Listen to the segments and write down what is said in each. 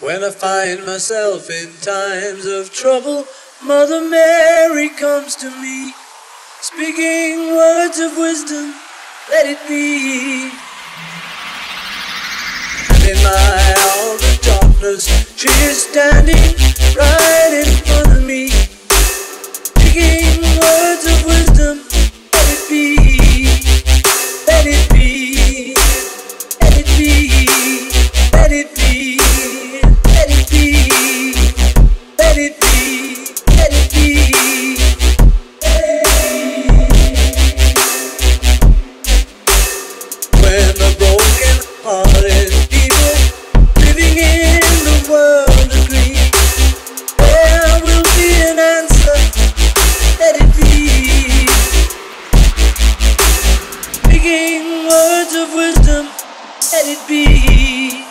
When I find myself in times of trouble, Mother Mary comes to me, speaking words of wisdom, let it be. In my hour of darkness, she is standing right in front of me, speaking words of wisdom, let it be. Let it be. Let it be. Let it be. Words of wisdom, let it be,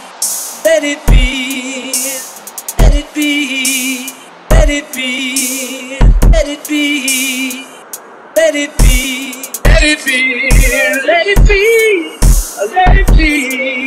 let it be, it be, let it be, let it be, let it be, let it be, let it be,